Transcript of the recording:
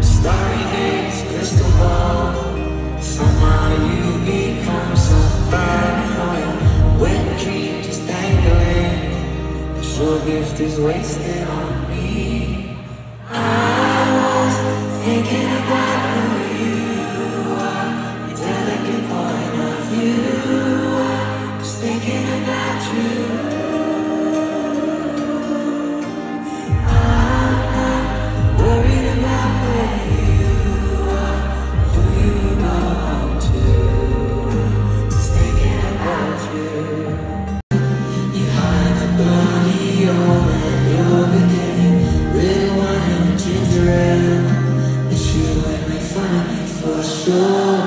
Starry crystal ball. Somehow you become so dangling your gift is wasted on for sure.